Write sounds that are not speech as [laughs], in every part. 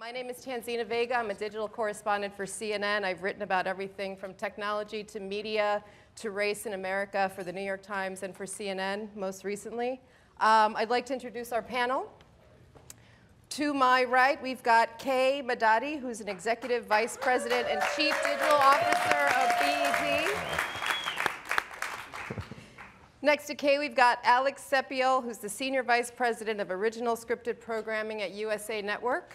My name is Tanzina Vega. I'm a digital correspondent for CNN. I've written about everything from technology to media to race in America for the New York Times and for CNN most recently. Um, I'd like to introduce our panel. To my right, we've got Kay Madati, who's an Executive Vice President and Chief Digital Officer of BET. Next to Kay, we've got Alex Sepiol, who's the Senior Vice President of Original Scripted Programming at USA Network.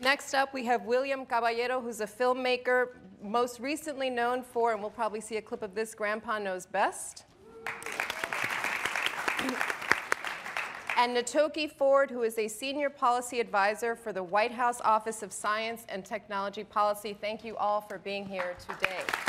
Next up, we have William Caballero, who's a filmmaker most recently known for, and we'll probably see a clip of this, Grandpa Knows Best. and Knatokie Ford, who is a senior policy advisor for the White House Office of Science and Technology Policy. Thank you all for being here today.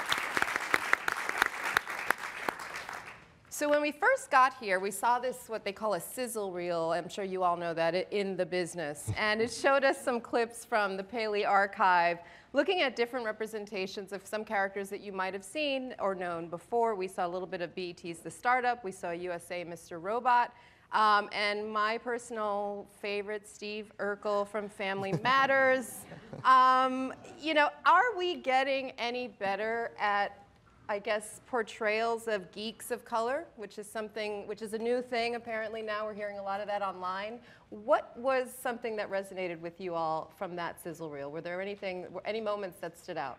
So when we first got here, we saw this, what they call a sizzle reel. I'm sure you all know that in the business. [laughs] And it showed us some clips from the Paley archive looking at different representations of some characters that you might have seen or known before. We saw a little bit of BET's The Startup. We saw USA Mr. Robot. Um, and my personal favorite, Steve Urkel from Family [laughs] Matters. Um, you know, are we getting any better at I guess, portrayals of geeks of color, which is something, which is a new thing apparently now. We're hearing a lot of that online. What was something that resonated with you all from that sizzle reel? Were there anything, any moments that stood out?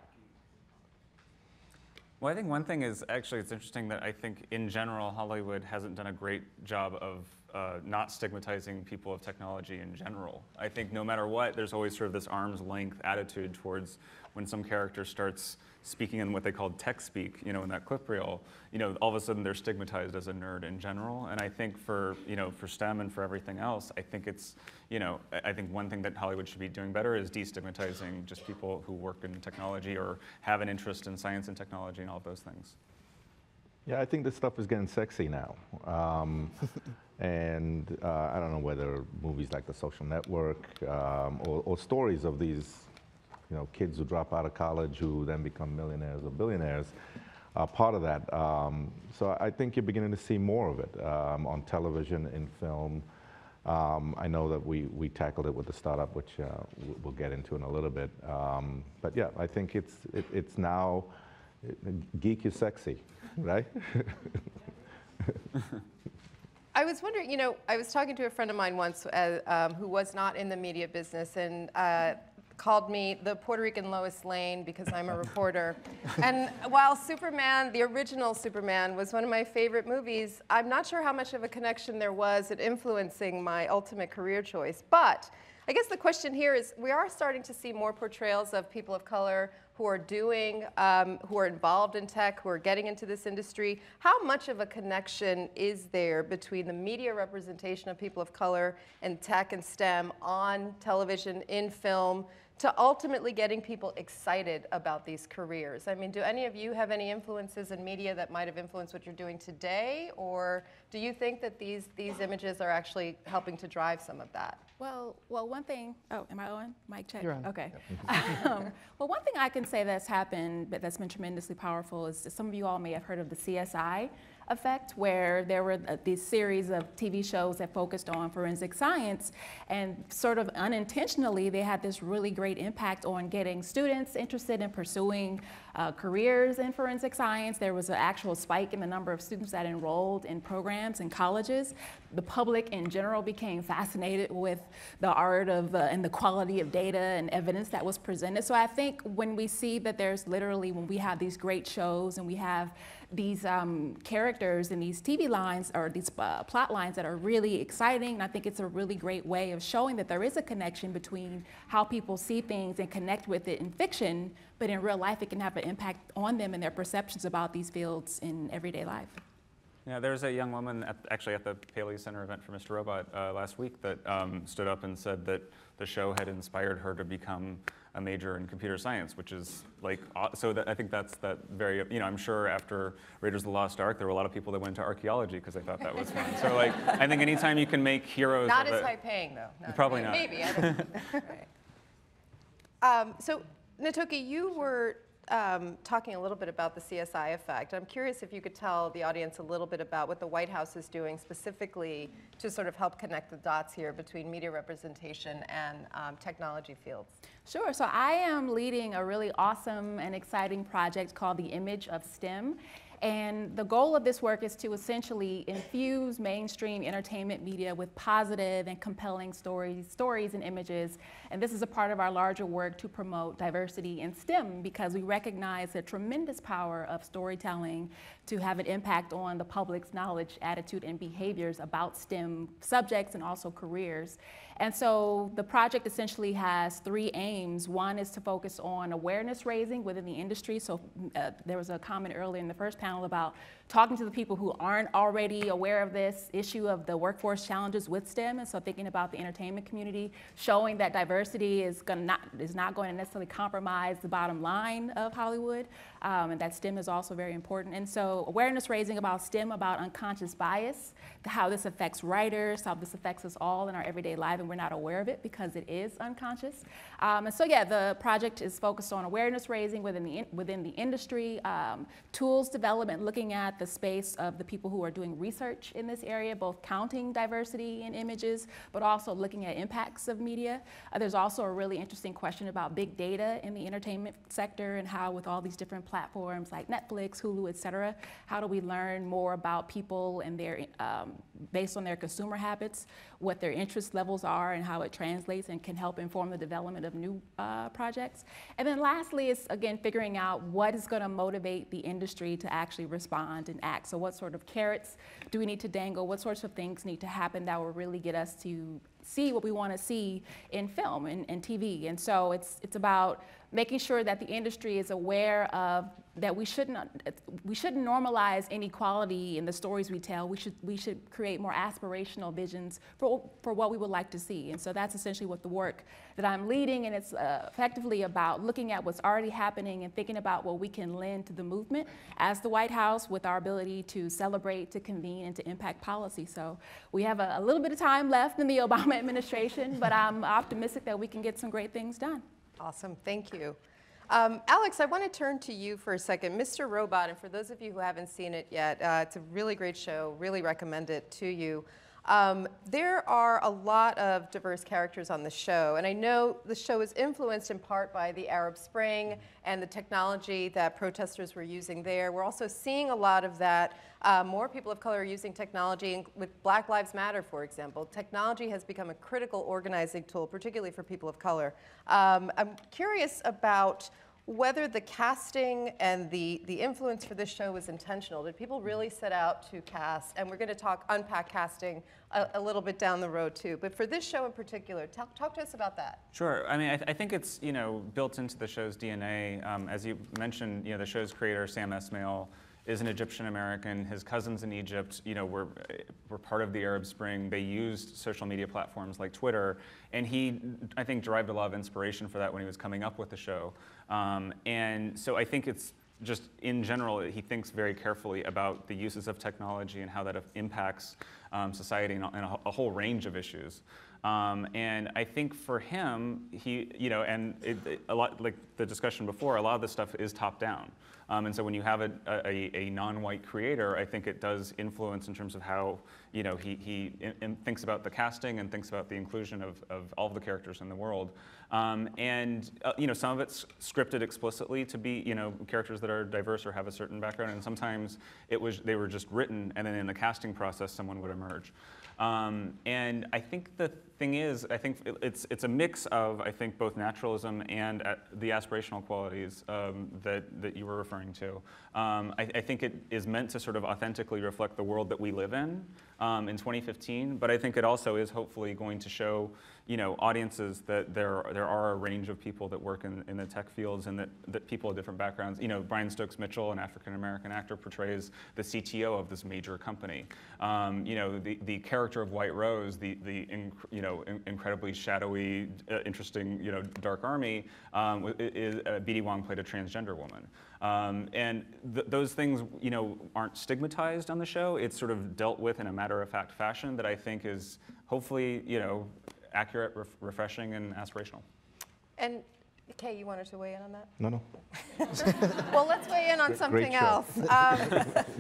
Well, I think one thing is actually it's interesting that I think in general Hollywood hasn't done a great job of uh, not stigmatizing people of technology in general. I think no matter what, there's always sort of this arm's length attitude towards when some character starts speaking in what they called tech speak, you know, in that clip reel, you know, all of a sudden they're stigmatized as a nerd in general. And I think for, you know, for STEM and for everything else, I think it's, you know, I think one thing that Hollywood should be doing better is destigmatizing just people who work in technology or have an interest in science and technology and all of those things. Yeah, I think this stuff is getting sexy now. Um, [laughs] and uh, I don't know whether movies like The Social Network um, or, or stories of these you know, kids who drop out of college who then become millionaires or billionaires are part of that. Um, so I think you're beginning to see more of it um, on television, in film. Um, I know that we, we tackled it with the startup, which uh, we'll get into in a little bit. Um, but yeah, I think it's, it, it's now, it, geek is sexy, right? [laughs] I was wondering, you know, I was talking to a friend of mine once uh, um, who was not in the media business, and uh, called me the Puerto Rican Lois Lane because I'm a reporter. and while Superman, the original Superman, was one of my favorite movies, I'm not sure how much of a connection there was at influencing my ultimate career choice. But I guess the question here is we are starting to see more portrayals of people of color who are doing, um, who are involved in tech, who are getting into this industry. How much of a connection is there between the media representation of people of color and tech and STEM on television, in film, to ultimately getting people excited about these careers. I mean, do any of you have any influences in media that might have influenced what you're doing today, or do you think that these, these images are actually helping to drive some of that? Well, well, one thing, oh, am I on? Mic check? You're on. Okay. [laughs] um, well, one thing I can say that's happened, but that's been tremendously powerful is some of you all may have heard of the CSI effect, where there were uh, these series of TV shows that focused on forensic science, and sort of unintentionally, they had this really great impact on getting students interested in pursuing uh, careers in forensic science. There was an actual spike in the number of students that enrolled in programs in colleges. The public in general became fascinated with the art of uh, and the quality of data and evidence that was presented. So I think when we see that there's literally, when we have these great shows and we have these um, characters and these TV lines or these uh, plot lines that are really exciting. And I think it's a really great way of showing that there is a connection between how people see things and connect with it in fiction, but in real life it can have an impact on them and their perceptions about these fields in everyday life. Yeah, there was a young woman at, actually at the Paley Center event for Mr. Robot uh, last week that um, stood up and said that the show had inspired her to become a major in computer science, which is like, so that, I think that's that very, you know, I'm sure after Raiders of the Lost Ark, there were a lot of people that went to archaeology because they thought that was fun. so like, I think anytime you can make heroes Not as it, high paying though. Not probably not. Maybe, I don't [laughs] right. um, so Knatokie, you were um, talking a little bit about the CSI effect. I'm curious if you could tell the audience a little bit about what the White House is doing specifically to sort of help connect the dots here between media representation and um, technology fields. Sure. So I am leading a really awesome and exciting project called the Image of STEM. And the goal of this work is to essentially infuse mainstream entertainment media with positive and compelling stories, stories and images. And this is a part of our larger work to promote diversity in STEM because we recognize the tremendous power of storytelling to have an impact on the public's knowledge, attitude, and behaviors about STEM subjects and also careers. And so the project essentially has three aims. One is to focus on awareness raising within the industry. So uh, there was a comment earlier in the first panel about talking to the people who aren't already aware of this issue of the workforce challenges with STEM. And so thinking about the entertainment community, showing that diversity is, gonna not, is not going to necessarily compromise the bottom line of Hollywood, um, and that STEM is also very important. And so awareness raising about STEM, about unconscious bias, how this affects writers, how this affects us all in our everyday life, and we're not aware of it because it is unconscious. Um, and so yeah, the project is focused on awareness raising within the, in, within the industry, um, tools development, looking at the space of the people who are doing research in this area, both counting diversity in images, but also looking at impacts of media. Uh, there's also a really interesting question about big data in the entertainment sector and how with all these different platforms like Netflix, Hulu, et cetera, how do we learn more about people and their, um, based on their consumer habits, what their interest levels are and how it translates and can help inform the development of new uh, projects. And then lastly is, again, figuring out what is gonna motivate the industry to actually respond and act. So what sort of carrots do we need to dangle? What sorts of things need to happen that will really get us to see what we want to see in film and, and TV? And so it's, it's about making sure that the industry is aware of that we shouldn't we shouldn't normalize inequality in the stories we tell. We should we should create more aspirational visions for for what we would like to see. And so that's essentially what the work that I'm leading, and it's uh, effectively about looking at what's already happening and thinking about what we can lend to the movement as the White House with our ability to celebrate, to convene, and to impact policy. So we have a, a little bit of time left in the [laughs] Obama administration, but I'm optimistic that we can get some great things done. Awesome, thank you. Um, Alex, I want to turn to you for a second. Mr. Robot, and for those of you who haven't seen it yet, uh, it's a really great show, really recommend it to you. Um, there are a lot of diverse characters on the show, and I know the show is influenced in part by the Arab Spring and the technology that protesters were using there. We're also seeing a lot of that. Uh, more people of color are using technology, with Black Lives Matter, for example. Technology has become a critical organizing tool, particularly for people of color. Um, I'm curious about whether the casting and the, the influence for this show was intentional. Did people really set out to cast? And we're going to talk unpack casting a, a, little bit down the road too. But for this show in particular, talk, talk to us about that. Sure. I mean, I, th I think it's you know built into the show's DNA. Um, as you mentioned, you know the show's creator Sam Esmail is an Egyptian American. His cousins in Egypt, you know, were, were part of the Arab Spring. They used social media platforms like Twitter, and he, I think, derived a lot of inspiration for that when he was coming up with the show. Um, and so I think it's just in general, he thinks very carefully about the uses of technology and how that impacts um, society and a, a, whole range of issues. Um, and I think for him, he, you know, and it, it, a lot like the discussion before, a lot of this stuff is top down. Um, and so when you have a, a, a non-white creator, I think it does influence in terms of how you know he, he in, in thinks about the casting and thinks about the inclusion of, of all of the characters in the world. Um, and uh, you know some of it's scripted explicitly to be you know characters that are diverse or have a certain background, and sometimes it was they were just written, and then in the casting process someone would emerge. Um, and I think the thing is, I think it's, it's a mix of, I think, both naturalism and uh, the aspirational qualities um, that, that you were referring to. Um, I, I, think it is meant to sort of authentically reflect the world that we live in um, in 2015, but I think it also is hopefully going to show you know, audiences that there, there are a range of people that work in, in the tech fields and that, that people of different backgrounds. You know, Brian Stokes Mitchell, an African American actor, portrays the CTO of this major company. Um, you know, the, the character of White Rose, the, the you know, in, incredibly shadowy, uh, interesting, you know, dark army, um, is, uh, BD Wong played a transgender woman. Um, and th those things, you know, aren't stigmatized on the show. It's sort of dealt with in a matter-of-fact fashion that I think is hopefully, you know, accurate, ref refreshing, and aspirational. And Kay, you wanted to weigh in on that? No, no. [laughs] Well, let's weigh in on something else. Um,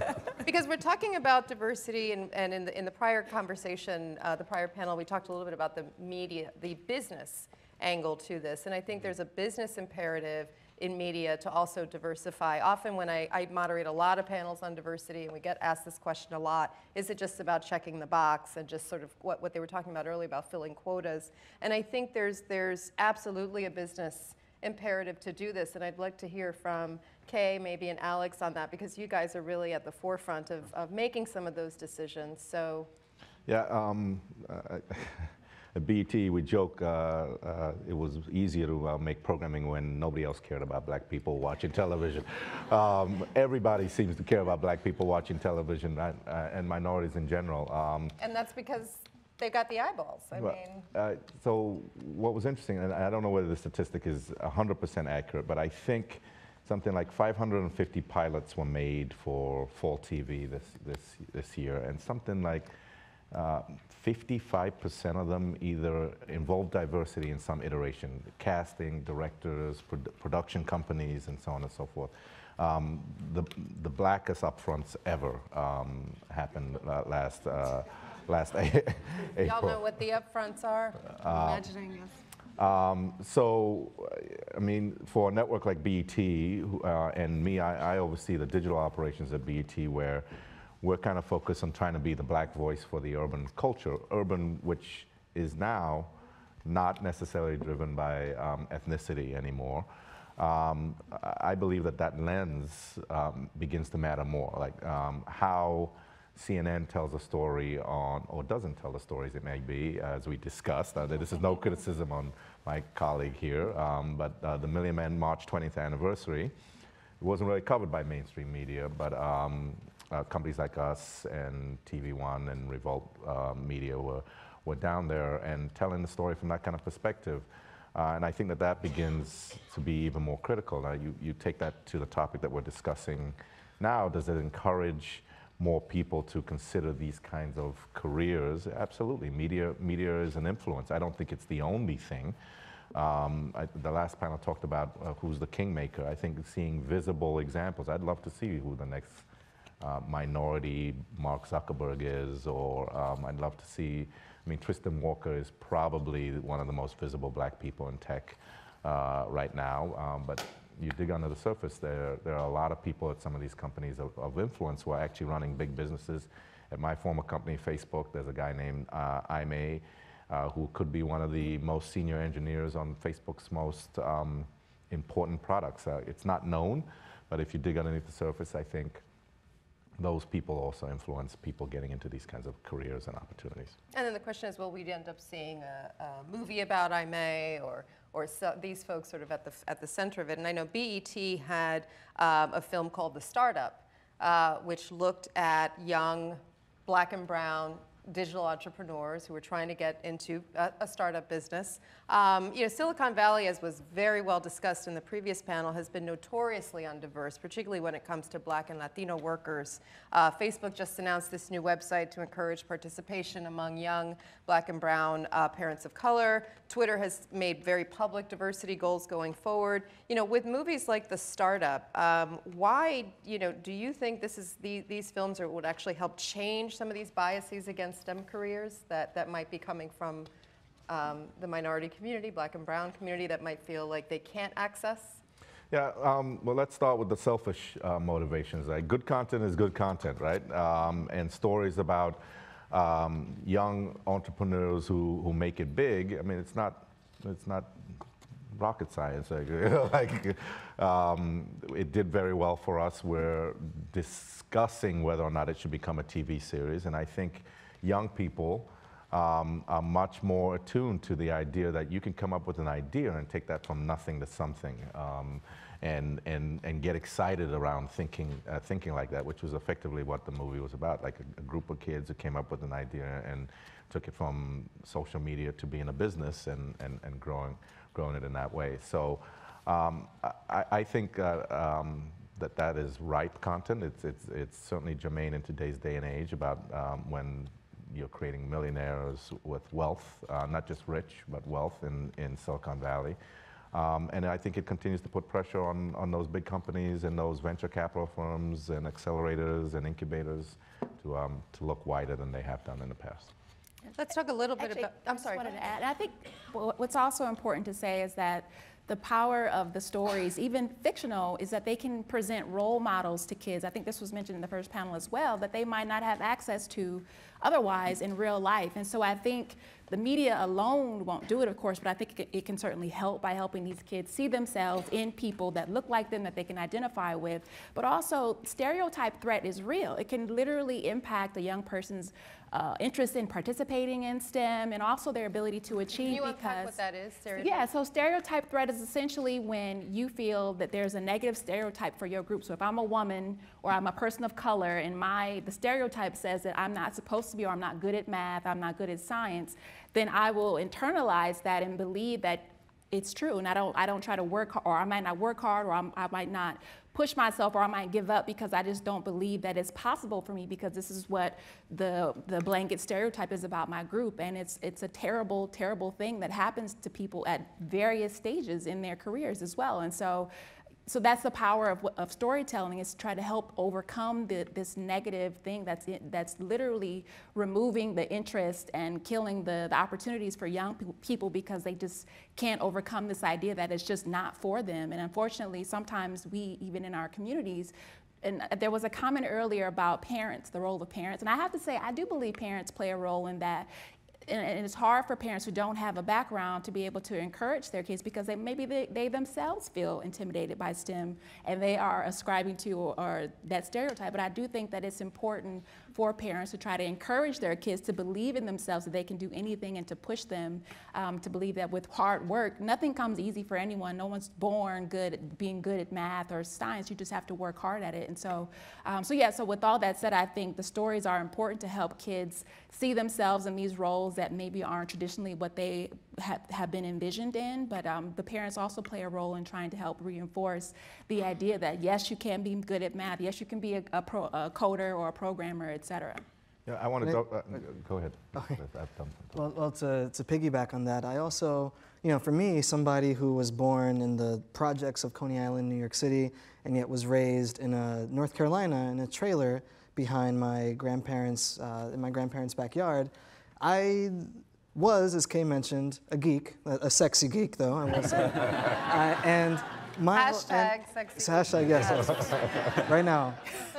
[laughs] because we're talking about diversity, and, and in, the, in the prior conversation, uh, the prior panel, we talked a little bit about the media, the business angle to this. And I think there's a business imperative in media to also diversify. Often, when I, I moderate a lot of panels on diversity, and we get asked this question a lot is it just about checking the box and just sort of what, what they were talking about earlier about filling quotas? And I think there's, there's absolutely a business imperative to do this, and I'd like to hear from Kay, maybe, and Alex on that, because you guys are really at the forefront of, of making some of those decisions. So, Yeah, um, [laughs] uh, at BET, we joke uh, uh, it was easier to uh, make programming when nobody else cared about black people watching television. Um, everybody seems to care about black people watching television uh, uh, and minorities in general. Um, and that's because they got the eyeballs. I well, mean, uh, so what was interesting, and I don't know whether the statistic is 100% accurate, but I think something like 550 pilots were made for fall TV this, this, this year, and something like uh, 55% of them either involve diversity in some iteration, casting, directors, prod- production companies, and so on and so forth. Um, the, the blackest upfronts ever um, happened uh, last, uh, last [laughs] April. y'all know what the upfronts are? Uh, Imagining this. Um, so, uh, I mean, for a network like BET uh, and me, I, I oversee the digital operations at BET, where we're kind of focused on trying to be the black voice for the urban culture, urban which is now not necessarily driven by um, ethnicity anymore. Um, I believe that that lens um, begins to matter more, like um, how CNN tells a story on, or doesn't tell the stories it may be, as we discussed. Uh, this is no criticism on my colleague here, um, but uh, the Million Man March 20th anniversary, it wasn't really covered by mainstream media, but um, uh, companies like us and TV One and Revolt uh, Media were, were down there and telling the story from that kind of perspective. Uh, and I think that that begins to be even more critical. Now, you, you take that to the topic that we're discussing now. Does it encourage more people to consider these kinds of careers? Absolutely. Media, media is an influence. I don't think it's the only thing. Um, I, the last panel talked about uh, who's the kingmaker. I think seeing visible examples. I'd love to see who the next uh, minority Mark Zuckerberg is, or um, I'd love to see. I mean, Tristan Walker is probably one of the most visible black people in tech uh, right now. Um, but you dig under the surface, there there are a lot of people at some of these companies of, of influence who are actually running big businesses. At my former company, Facebook, there's a guy named uh, uh, who could be one of the most senior engineers on Facebook's most um, important products. Uh, it's not known, but if you dig underneath the surface, I think those people also influence people getting into these kinds of careers and opportunities. And then the question is, will we end up seeing a, a movie about Aimee or, or so, these folks sort of at the, at the center of it? And I know BET had um, a film called The Startup, uh, which looked at young black and brown digital entrepreneurs who were trying to get into a, a startup business. Um, you know, Silicon Valley, as was very well discussed in the previous panel, has been notoriously undiverse, particularly when it comes to black and Latino workers. Uh, Facebook just announced this new website to encourage participation among young black and brown uh, parents of color. Twitter has made very public diversity goals going forward. You know, with movies like The Startup, um, why, you know, do you think this is the, these films are, would actually help change some of these biases against STEM careers that, that might be coming from um, the minority community, black and brown community, that might feel like they can't access? Yeah, um, well, let's start with the selfish uh, motivations. Like, good content is good content, right? Um, and stories about um, young entrepreneurs who, who make it big. I mean, it's not, it's not rocket science. Like, [laughs] like um, it did very well for us. We're discussing whether or not it should become a TV series, and I think young people um, are much more attuned to the idea that you can come up with an idea and take that from nothing to something, um, and, and, and get excited around thinking, uh, thinking like that, which was effectively what the movie was about, like a, a group of kids who came up with an idea and took it from social media to being a business and, and, and growing, growing it in that way. So um, I, I think uh, um, that that is ripe content. It's, it's, it's certainly germane in today's day and age about um, when you're creating millionaires with wealth, uh, not just rich, but wealth in, in Silicon Valley. Um, and I think it continues to put pressure on, on those big companies and those venture capital firms and accelerators and incubators to, um, to look wider than they have done in the past. Let's talk a little bit Actually, about, I'm sorry. go wanted to add, I think what's also important to say is that the power of the stories, even fictional, is that they can present role models to kids. I think this was mentioned in the first panel as well, that they might not have access to otherwise in real life. And so I think the media alone won't do it, of course, but I think it, it can certainly help by helping these kids see themselves in people that look like them, that they can identify with. But also, stereotype threat is real. It can literally impact a young person's uh, interest in participating in STEM and also their ability to achieve Can you because unpack what that is, stereotype? yeah, so stereotype threat is essentially when you feel that there's a negative stereotype for your group. So if I'm a woman or I'm a person of color and my the stereotype says that I'm not supposed to be or I'm not good at math, I'm not good at science, then I will internalize that and believe that it's true and I don't I don't try to work or I might not work hard or I'm, I might not push myself or I might give up because I just don't believe that it's possible for me because this is what the the blanket stereotype is about my group and it's it's a terrible terrible thing that happens to people at various stages in their careers as well and so so that's the power of, of storytelling is to try to help overcome the, this negative thing that's in, that's literally removing the interest and killing the, the opportunities for young pe- people because they just can't overcome this idea that it's just not for them. And unfortunately, sometimes we even in our communities. And uh, there was a comment earlier about parents, the role of parents. And I have to say, I do believe parents play a role in that and it's hard for parents who don't have a background to be able to encourage their kids because they maybe they, they themselves feel intimidated by STEM and they are ascribing to or, or that stereotype. But I do think that it's important for parents to try to encourage their kids to believe in themselves that they can do anything and to push them um, to believe that with hard work, nothing comes easy for anyone. No one's born good at being good at math or science. You just have to work hard at it. And so, um, so yeah. So with all that said, I think the stories are important to help kids see themselves in these roles that maybe aren't traditionally what they have, have been envisioned in. But um, the parents also play a role in trying to help reinforce the idea that yes, you can be good at math. Yes, you can be a, a, pro, a coder or a programmer, et cetera. Yeah, I want to go, uh, go ahead. I've done something. Well, well to, to piggyback on that, I also, you know, for me, somebody who was born in the projects of Coney Island, New York City, and yet was raised in a North Carolina in a trailer behind my grandparents, uh, in my grandparents' backyard, I was, as Kay mentioned, a geek, a, a sexy geek though, I will say. [laughs] uh, and my and- Hashtag sexy so hashtag yes, yes. [laughs] right now,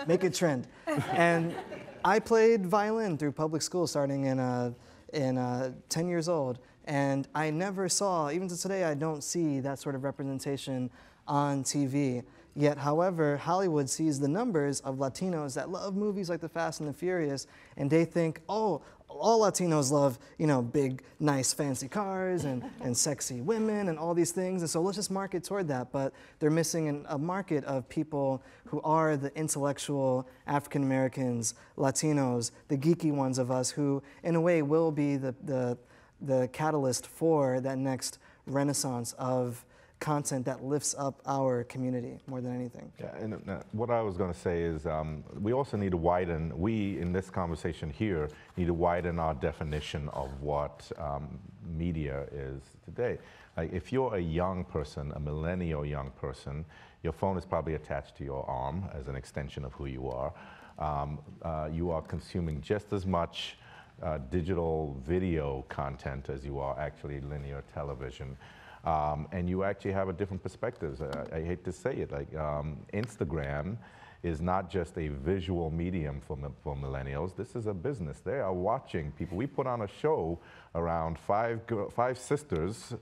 make it trend. And I played violin through public school starting in uh, in uh, 10 years old, and I never saw, even to today, I don't see that sort of representation on TV. Yet, however, Hollywood sees the numbers of Latinos that love movies like The Fast and the Furious, and they think, oh, all Latinos love, you know, big, nice, fancy cars and, [laughs] and sexy women and all these things. And so let's just market toward that. But they're missing an, a market of people who are the intellectual African Americans, Latinos, the geeky ones of us who, in a way, will be the, the, the catalyst for that next renaissance of content that lifts up our community more than anything. Yeah, and uh, what I was going to say is um, we also need to widen, we in this conversation here need to widen our definition of what um, media is today. Like if you're a young person, a millennial young person, your phone is probably attached to your arm as an extension of who you are. Um, uh, you are consuming just as much uh, digital video content as you are actually linear television. Um, and you actually have a different perspectives. Uh, I hate to say it, like um, Instagram is not just a visual medium for, for millennials. This is a business. They are watching people. We put on a show around five, five sisters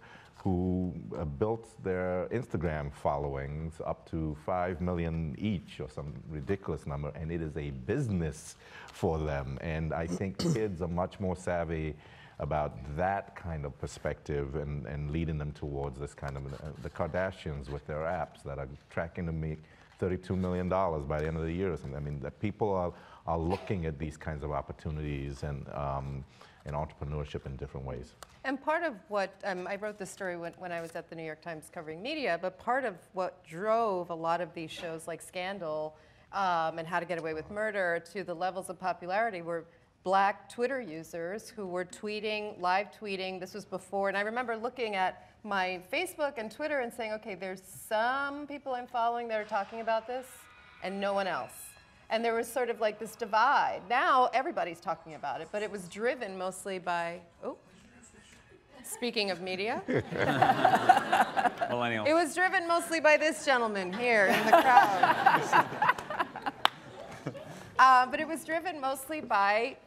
who uh, built their Instagram followings up to 5 million each or some ridiculous number, and it is a business for them. And I think kids are much more savvy about that kind of perspective and, and leading them towards this kind of, uh, the Kardashians with their apps that are tracking to make $32 million by the end of the year or something. I mean, that people are, are looking at these kinds of opportunities and, um, and entrepreneurship in different ways. And part of what, um, I wrote this story when, when I was at the New York Times covering media, but part of what drove a lot of these shows like Scandal um, and How to Get Away with Murder to the levels of popularity were black Twitter users who were tweeting, live tweeting. This was before, and I remember looking at my Facebook and Twitter and saying, okay, there's some people I'm following that are talking about this, and no one else. And there was sort of like this divide. Now everybody's talking about it, but it was driven mostly by, oh, speaking of media, Millennials. it was driven mostly by this gentleman here in the crowd. [laughs] uh, but it was driven mostly by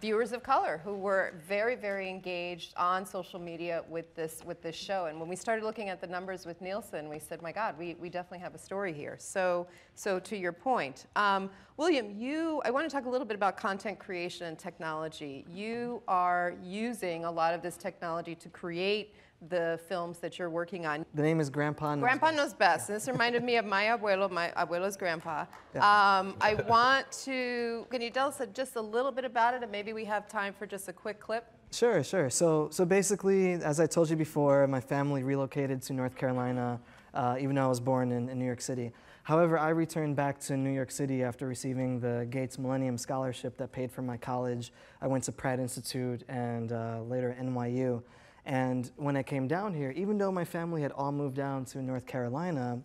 viewers of color who were very, very engaged on social media with this with this show. And when we started looking at the numbers with Nielsen, we said, "My God, we, we definitely have a story here." So, so to your point, um, William, you I want to talk a little bit about content creation and technology. You are using a lot of this technology to create the films that you're working on. The name is Grandpa. Knows Grandpa Best. knows best. This reminded me of my abuelo, my abuelo's grandpa. Um, I want to, can you tell us just a little bit about it and maybe we have time for just a quick clip? Sure, sure. So, so basically, as I told you before, my family relocated to North Carolina, uh, even though I was born in, in New York City. However, I returned back to New York City after receiving the Gates Millennium Scholarship that paid for my college. I went to Pratt Institute and uh, later NYU. And when I came down here, even though my family had all moved down to North Carolina,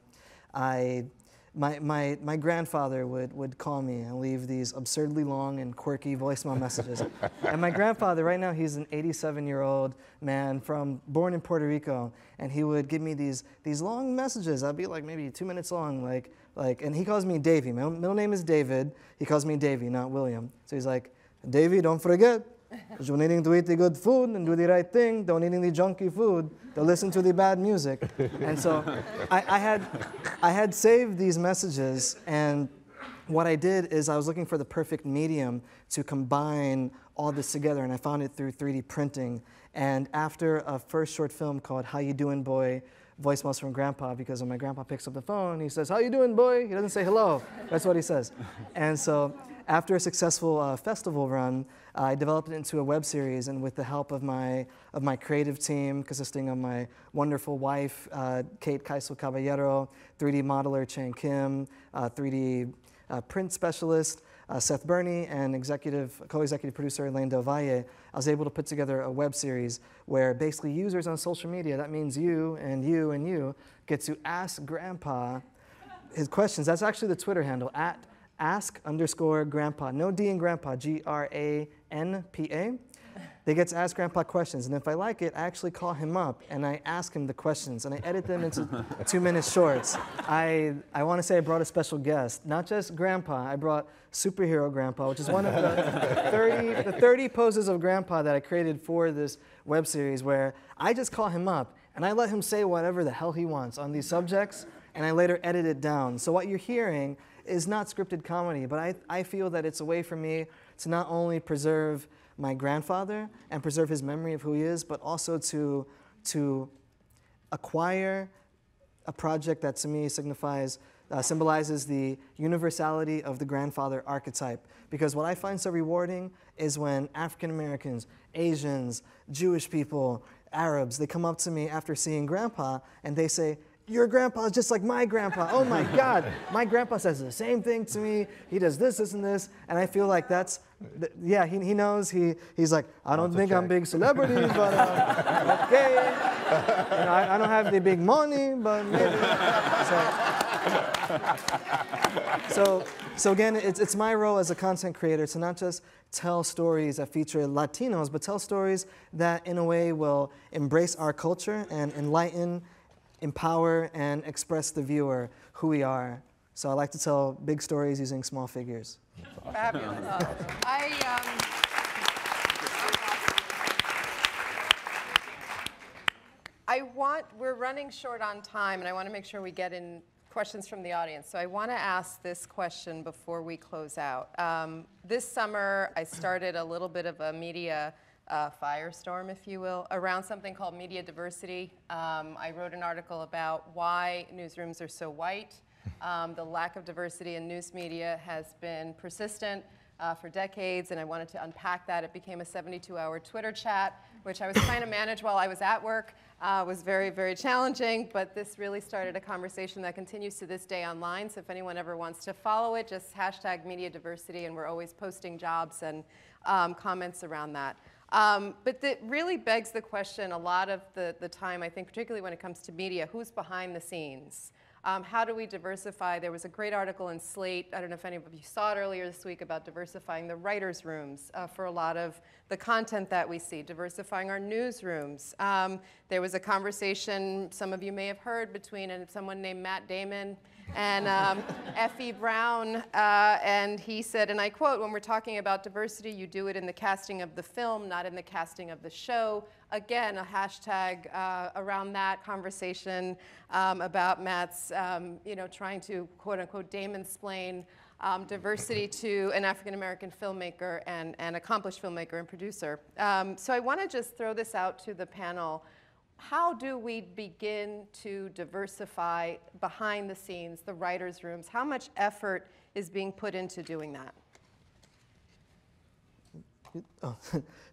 I, my, my, my grandfather would, would call me and leave these absurdly long and quirky voicemail messages. [laughs] and my grandfather, right now, he's an 87 year old man from born in Puerto Rico, and he would give me these, these long messages. I'd be like maybe two minutes long, like, like, and he calls me Davy. My middle name is David. He calls me Davy, not William. So he's like, Davy, don't forget, because you're needing to eat the good food and do the right thing, don't eating the junky food, don't listen to the bad music. And so I, I, had, I had saved these messages, and what I did is I was looking for the perfect medium to combine all this together, and I found it through 3D printing. And after a first short film called How You Doing Boy, voicemails from grandpa because when my grandpa picks up the phone, he says, how you doing, boy? He doesn't say hello. That's what he says. And so after a successful uh, festival run, uh, I developed it into a web series, and with the help of my, of my creative team, consisting of my wonderful wife, uh, Kate Kaisel Caballero, 3D modeler Chang Kim, 3D uh, print specialist uh, Seth Burney, and executive, co-executive producer Elaine Del Valle, I was able to put together a web series where basically users on social media, that means you and you and you, get to ask Grandpa his questions. That's actually the Twitter handle, at ask underscore grandpa. No D in grandpa, G R A N P A. They get to ask grandpa questions, and if I like it, I actually call him up and I ask him the questions, and I edit them into [laughs] two minute shorts. I, I want to say I brought a special guest, not just grandpa, I brought superhero grandpa, which is one of the [laughs] 30, the 30 poses of grandpa that I created for this web series where I just call him up and I let him say whatever the hell he wants on these subjects, and I later edit it down. So what you're hearing is not scripted comedy, but I, I feel that it's a way for me to not only preserve my grandfather and preserve his memory of who he is, but also to, to acquire a project that to me signifies, uh, symbolizes the universality of the grandfather archetype. Because what I find so rewarding is when African Americans, Asians, Jewish people, Arabs, they come up to me after seeing grandpa and they say, your grandpa is just like my grandpa. Oh my [laughs] God. My grandpa says the same thing to me. He does this, this, and this. And I feel like that's, th- yeah, he, he knows. He, he's like, I don't think I'm big celebrity, but uh, [laughs] okay. You know, I, I don't have the big money, but maybe. So, so, so again, it's, it's my role as a content creator to not just tell stories that feature Latinos, but tell stories that in a way will embrace our culture and enlighten empower and express the viewer who we are. So I like to tell big stories using small figures. Fabulous. I, um, I want, we're running short on time, and I want to make sure we get in questions from the audience. So I want to ask this question before we close out. Um, this summer, I started a little bit of a media uh, firestorm, if you will, around something called media diversity. Um, I wrote an article about why newsrooms are so white. [laughs] Um, the lack of diversity in news media has been persistent uh, for decades, and I wanted to unpack that. It became a 72-hour Twitter chat, which I was trying to manage while I was at work. Uh, was very, very challenging, but this really started a conversation that continues to this day online. So if anyone ever wants to follow it, just hashtag media diversity, and we're always posting jobs and um, comments around that. Um, but that really begs the question a lot of the, the time, I think, particularly when it comes to media, who's behind the scenes? Um, how do we diversify? There was a great article in Slate, I don't know if any of you saw it earlier this week, about diversifying the writers' rooms uh, for a lot of the content that we see, diversifying our newsrooms. Um, there was a conversation, some of you may have heard, between uh, someone named Matt Damon and um, [laughs] Effie Brown, uh, and he said, and I quote, when we're talking about diversity, you do it in the casting of the film, not in the casting of the show. Again, a hashtag uh, around that conversation um, about Matt's, um, you know, trying to quote unquote Damon splain um, diversity to an African American filmmaker and an accomplished filmmaker and producer. Um, so I want to just throw this out to the panel how do we begin to diversify behind the scenes, the writers' rooms? How much effort is being put into doing that? [laughs] Oh,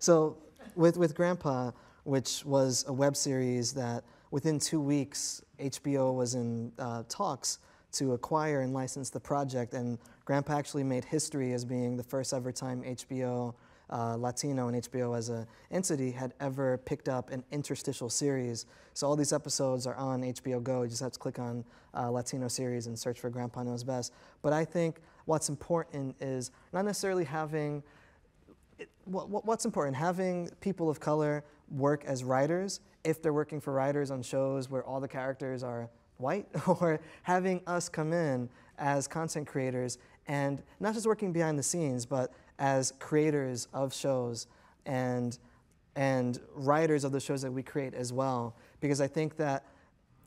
so with, with Grandpa, which was a web series that within two weeks, HBO was in uh, talks to acquire and license the project, and Grandpa actually made history as being the first ever time HBO uh, Latino and HBO as an entity had ever picked up an interstitial series. So all these episodes are on HBO Go. You just have to click on uh, Latino series and search for Grandpa Knows Best. But I think what's important is not necessarily having it, what, what's important having people of color work as writers if they're working for writers on shows where all the characters are white [laughs] or having us come in as content creators and not just working behind the scenes but as creators of shows and, and writers of the shows that we create as well. Because I think that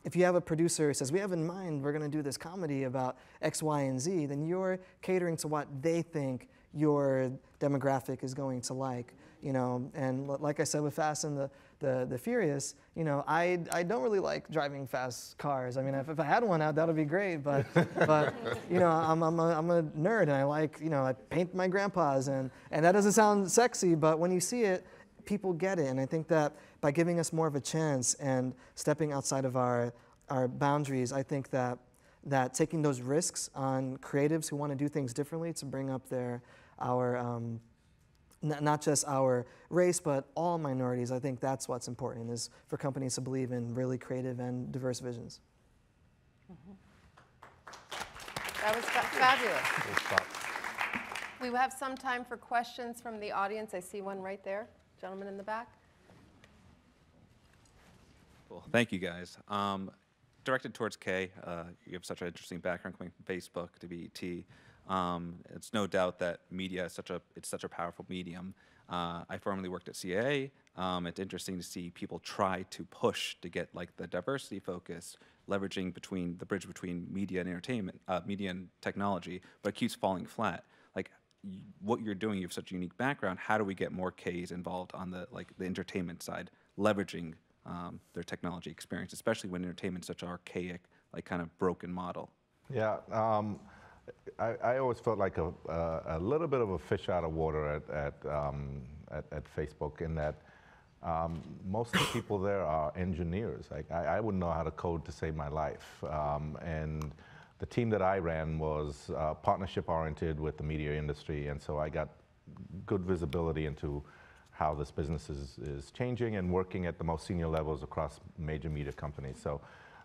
if you have a producer who says, we have in mind, we're going to do this comedy about X, Y, and Z, then you're catering to what they think your demographic is going to like. You know, and like I said with Fast and the, the, the Furious, you know, I, I don't really like driving fast cars. I mean, if, if I had one out, that would be great. But, [laughs] but you know, I'm, I'm, a, I'm a nerd and I like, you know, I paint my grandpas. And, and that doesn't sound sexy, but when you see it, people get it. And I think that by giving us more of a chance and stepping outside of our, our boundaries, I think that, that taking those risks on creatives who want to do things differently to bring up their, our, um, not just our race, but all minorities. I think that's what's important is for companies to believe in really creative and diverse visions. Mm-hmm. That was fa- fabulous. We have some time for questions from the audience. I see one right there, gentleman in the back. Cool. Thank you, guys. Um, directed towards Kay, uh, you have such an interesting background coming from Facebook to BET. Um, it's no doubt that media is such a it's such a powerful medium. Uh, I formerly worked at CAA. Um, it's interesting to see people try to push to get like the diversity focus, leveraging between the bridge between media and entertainment, uh, media and technology, but it keeps falling flat. Like what you're doing, you have such a unique background. How do we get more Kays involved on the like the entertainment side, leveraging um, their technology experience, especially when entertainment's such an archaic, like kind of broken model? Yeah. I, I, always felt like a, uh, a, little bit of a fish out of water at, at, um, at, at Facebook in that um, most of the people there are engineers. Like, I, I, wouldn't know how to code to save my life. Um, and the team that I ran was uh, partnership oriented with the media industry, and so I got good visibility into how this business is, is changing and working at the most senior levels across major media companies. So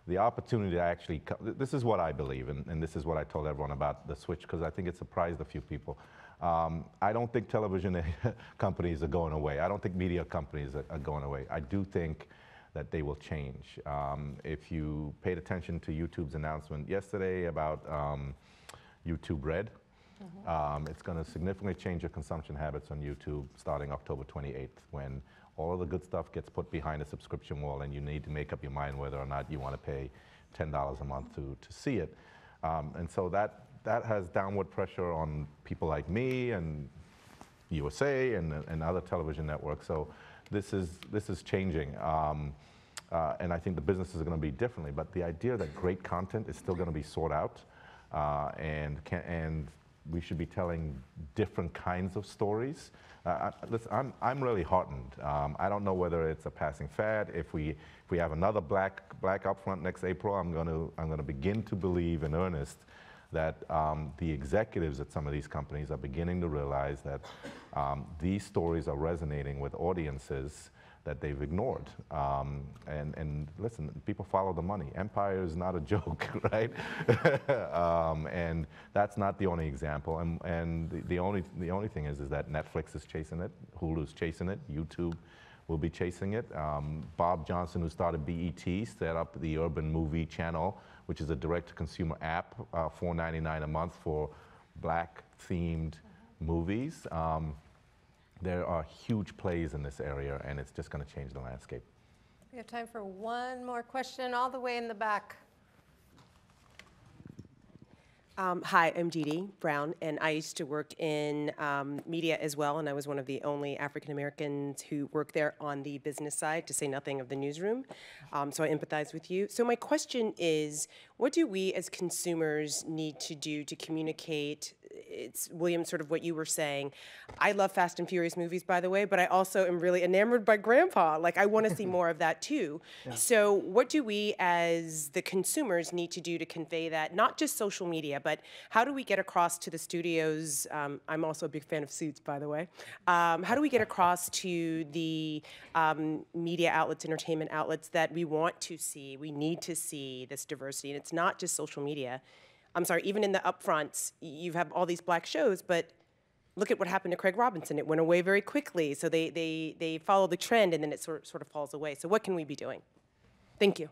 the opportunity to actually, this is what I believe, and, and, this is what I told everyone about the switch, because I think it surprised a few people. Um, I don't think television [laughs] companies are going away. I don't think media companies are, are going away. I do think that they will change. Um, if you paid attention to YouTube's announcement yesterday about um, YouTube Red, mm -hmm. it's going to significantly change your consumption habits on YouTube starting October 28th when all of the good stuff gets put behind a subscription wall and you need to make up your mind whether or not you want to pay $10 a month to, to see it. Um, and so that, that has downward pressure on people like me and USA and, and other television networks. So this is, this is changing. Um, uh, and I think the businesses are going to be differently. But the idea that great content is still going to be sought out uh, and, can, and we should be telling different kinds of stories. Uh, listen, I'm, I'm really heartened. Um, I don't know whether it's a passing fad. If we, if we have another black, black upfront next April, I'm going to I'm gonna begin to believe in earnest that um, the executives at some of these companies are beginning to realize that um, these stories are resonating with audiences that they've ignored. Um, and, and listen, people follow the money. Empire is not a [laughs] joke, right? [laughs] um, and that's not the only example. And, and the, the, only, the only thing is, is that Netflix is chasing it, Hulu's chasing it, YouTube will be chasing it. Um, Bob Johnson, who started BET, set up the Urban Movie Channel, which is a direct-to-consumer app, uh, $4.99 a month for black-themed movies. There are huge plays in this area, and it's just going to change the landscape. We have time for one more question, all the way in the back. Um, hi, I'm Dee Dee Brown, and I used to work in um, media as well, and I was one of the only African Americans who worked there on the business side, to say nothing of the newsroom. Um, so I empathize with you. So my question is, what do we as consumers need to do to communicate? It's William, sort of what you were saying. I love Fast and Furious movies, by the way, but I also am really enamored by Grandpa. Like I want to see [laughs] more of that too. So what do we as the consumers need to do to convey that? Not just social media, but how do we get across to the studios? Um, I'm also a big fan of Suits, by the way. Um, how do we get across to the um, media outlets, entertainment outlets that we want to see, we need to see this diversity? And it's not just social media. I'm sorry, even in the upfronts, you have all these black shows, but look at what happened to Craig Robinson. It went away very quickly. So they, they, they follow the trend and then it sort, sort of falls away. So what can we be doing? Thank you.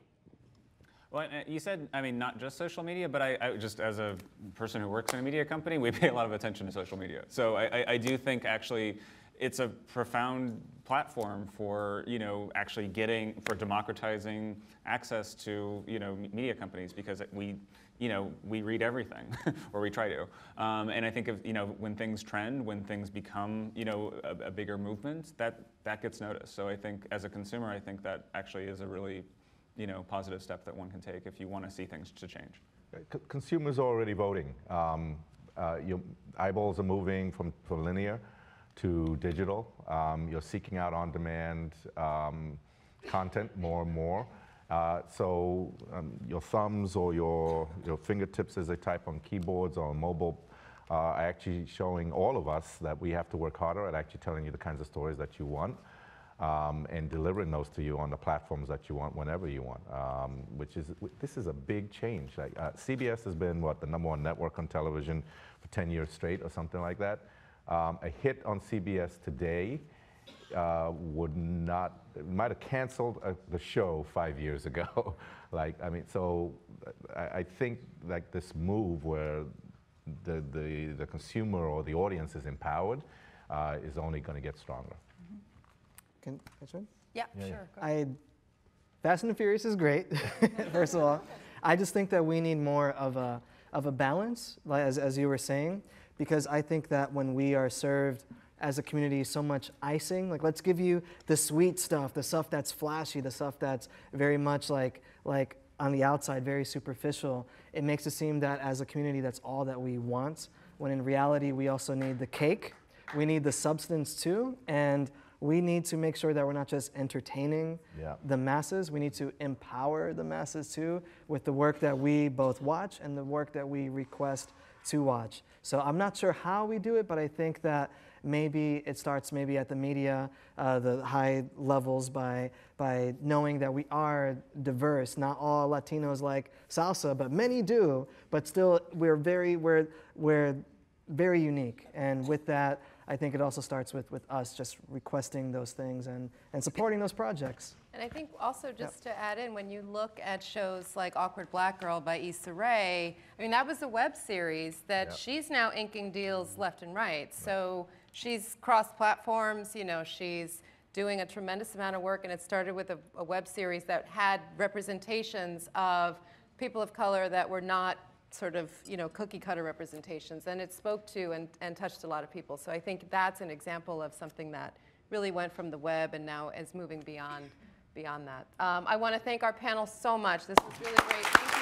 Well, you said, I mean, not just social media, but I, I just as a person who works in a media company, we pay a lot of attention to social media. So I, I, I do think actually it's a profound platform for you know actually getting for democratizing access to you know media companies because we you know we read everything [laughs] or we try to um, and I think if you know when things trend when things become you know a, a bigger movement that that gets noticed so I think as a consumer I think that actually is a really you know positive step that one can take if you want to see things to change. Consumers are already voting. Um, uh, your eyeballs are moving from, from linear to digital. Um, you're seeking out on-demand um, content more and more. Uh, so um, your thumbs or your, your fingertips as they type on keyboards or on mobile uh, are actually showing all of us that we have to work harder at actually telling you the kinds of stories that you want um, and delivering those to you on the platforms that you want whenever you want. Um, which is this is a big change. Like uh, CBS has been what the number one network on television for 10 years straight or something like that. Um, a hit on CBS today uh, would not might have canceled uh, the show five years ago. [laughs] like I mean, so I, I think like this move where the, the, the consumer or the audience is empowered uh, is only going to get stronger. Can, I try? Yeah, Yeah, yeah. sure. go ahead. I, Fast and the Furious is great, [laughs] first of all. I just think that we need more of a, of a balance, like, as, as you were saying, because I think that when we are served as a community so much icing, like let's give you the sweet stuff, the stuff that's flashy, the stuff that's very much like, like on the outside, very superficial. It makes it seem that as a community, that's all that we want, when in reality, we also need the cake, we need the substance too, and we need to make sure that we're not just entertaining Yeah. the masses. We need to empower the masses too with the work that we both watch and the work that we request to watch. So I'm not sure how we do it, but I think that maybe it starts maybe at the media, uh, the high levels by by knowing that we are diverse. Not all Latinos like salsa, but many do. But still, we're very we're we're very unique, and with that. I think it also starts with, with us just requesting those things and, and supporting those projects. And I think also just to add in, when you look at shows like Awkward Black Girl by Issa Rae, I mean, that was a web series that Yeah. she's now inking deals mm-hmm. left and right. So she's cross platforms, you know, she's doing a tremendous amount of work, and it started with a, a web series that had representations of people of color that were not sort of, you know, cookie cutter representations. And it spoke to and, and touched a lot of people. So I think that's an example of something that really went from the web and now is moving beyond, beyond that. Um, I want to thank our panel so much. This was really great.